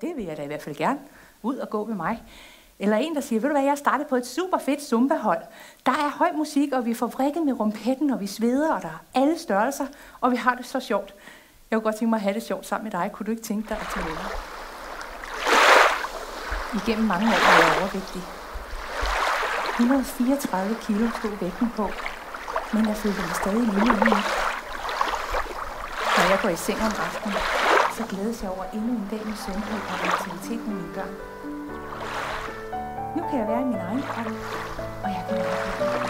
det vil jeg da i hvert fald gerne ud og gå med mig. Eller en, der siger, ved du hvad, jeg startede på et super fedt zumba-hold. Der er høj musik, og vi får vrikket med rumpetten, og vi sveder, og der er alle størrelser, og vi har det så sjovt. Jeg kunne godt tænke mig at have det sjovt sammen med dig. Kunne du ikke tænke dig at tage med Igennem mange år var jeg overvægtig. 134 kilo stod vægten på, men jeg følte mig stadig lille nu jeg går i seng om aftenen, så glædes jeg over endnu en dag med sundhed og aktivitet med mine børn. Nu kan jeg være i min egen krop, og jeg kan være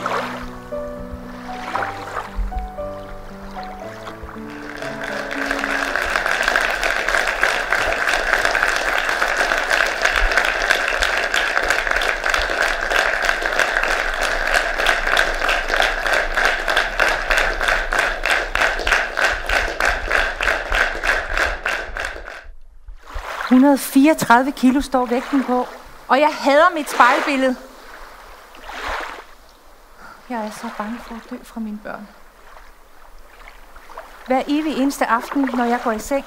134 kilo står vægten på, og jeg hader mit spejlbillede. Jeg er så bange for at dø fra mine børn. Hver evig eneste aften, når jeg går i seng,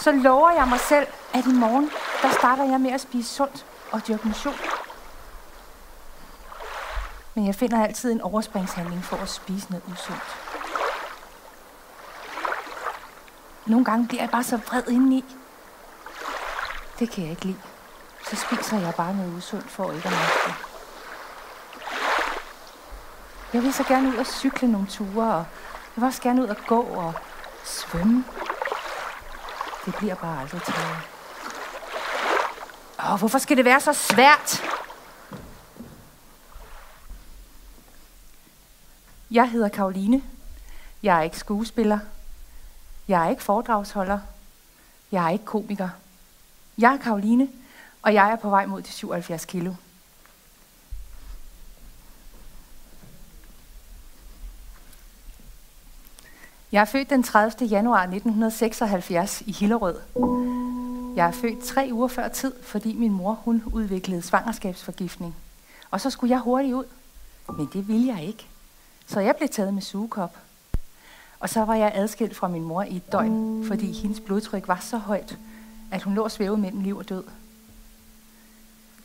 så lover jeg mig selv, at i morgen, der starter jeg med at spise sundt og dyrke motion. Men jeg finder altid en overspringshandling for at spise noget usundt. Nogle gange bliver jeg bare så vred indeni, det kan jeg ikke lide. Så spiser jeg bare noget usundt for ikke at mærke det. Jeg vil så gerne ud og cykle nogle ture, og jeg vil også gerne ud og gå og svømme. Det bliver bare aldrig til noget. Åh, hvorfor skal det være så svært? Jeg hedder Karoline. Jeg er ikke skuespiller. Jeg er ikke foredragsholder. Jeg er ikke komiker. Jeg er Karoline, og jeg er på vej mod de 77 kilo. Jeg er født den 30. januar 1976 i Hillerød. Jeg er født tre uger før tid, fordi min mor hun udviklede svangerskabsforgiftning. Og så skulle jeg hurtigt ud. Men det ville jeg ikke. Så jeg blev taget med sugekop. Og så var jeg adskilt fra min mor i et døgn, fordi hendes blodtryk var så højt, at hun lå og svævede mellem liv og død.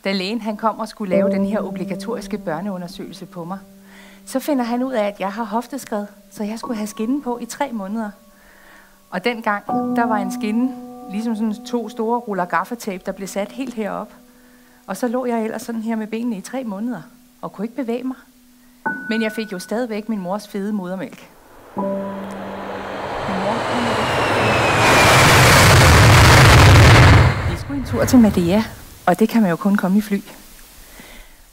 Da lægen han kom og skulle lave den her obligatoriske børneundersøgelse på mig, så finder han ud af, at jeg har hofteskred, så jeg skulle have skinnen på i tre måneder. Og dengang, der var en skinne, ligesom sådan to store ruller gaffatape, der blev sat helt herop. Og så lå jeg ellers sådan her med benene i tre måneder, og kunne ikke bevæge mig. Men jeg fik jo stadigvæk min mors fede modermælk. Min mor, skulle en tur til Madea, og det kan man jo kun komme i fly.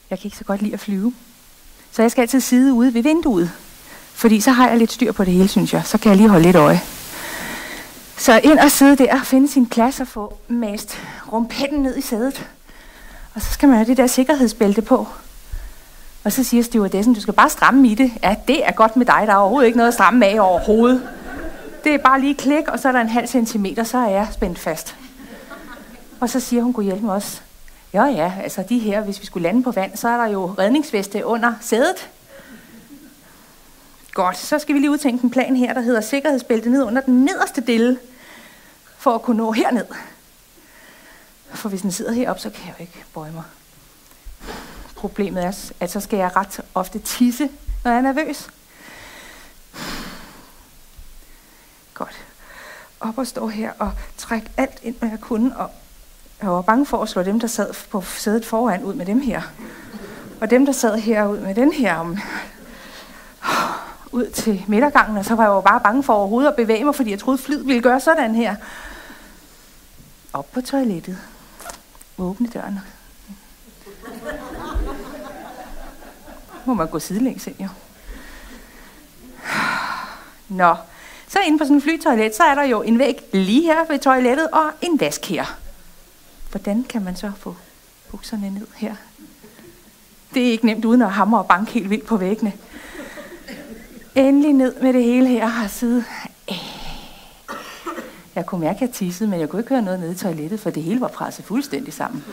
Jeg kan ikke så godt lide at flyve. Så jeg skal altid sidde ude ved vinduet. Fordi så har jeg lidt styr på det hele, synes jeg. Så kan jeg lige holde lidt øje. Så ind og sidde der og finde sin plads og få mast rumpetten ned i sædet. Og så skal man have det der sikkerhedsbælte på. Og så siger stewardessen, du skal bare stramme i det. Ja, det er godt med dig. Der er overhovedet ikke noget at stramme af overhovedet. Det er bare lige klik, og så er der en halv centimeter, så er jeg spændt fast. Og så siger hun, kunne hjælpe mig også. Ja, ja, altså de her, hvis vi skulle lande på vand, så er der jo redningsveste under sædet. Godt, så skal vi lige udtænke en plan her, der hedder sikkerhedsbælte ned under den nederste del, for at kunne nå herned. For hvis den sidder heroppe, så kan jeg jo ikke bøje mig. Problemet er, at så skal jeg ret ofte tisse, når jeg er nervøs. Godt. Op og stå her og trække alt ind, hvad jeg kunne, og jeg var bange for at slå dem, der sad på sædet foran, ud med dem her. Og dem, der sad her ud med den her om, ud til midtergangen, og så var jeg jo bare bange for overhovedet at bevæge mig, fordi jeg troede, flid ville gøre sådan her. Op på toilettet. Åbne døren. Må man gå sidelæns ind, jo. Nå, så inde på sådan en flytoilet, så er der jo en væg lige her ved toilettet og en vask her. Hvordan kan man så få bukserne ned her? Det er ikke nemt uden at hamre og banke helt vildt på væggene. Endelig ned med det hele her har siddet. Jeg kunne mærke, at jeg tissede, men jeg kunne ikke høre noget nede i toilettet, for det hele var presset fuldstændig sammen.